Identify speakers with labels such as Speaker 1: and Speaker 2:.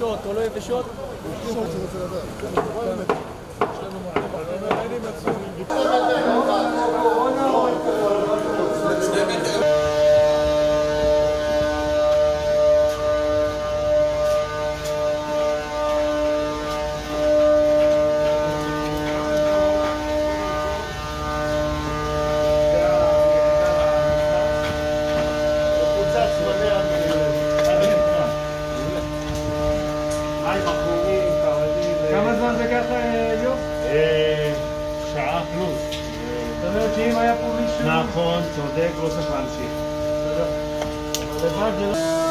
Speaker 1: יבשות או לא יבשות.
Speaker 2: כמה זמן זה ככה, ליאור?
Speaker 3: שעה פלוס.
Speaker 2: זאת אומרת שאם היה פה מישהו...
Speaker 3: נכון, צודק, לא צריך להמשיך.
Speaker 2: לבד זה לא...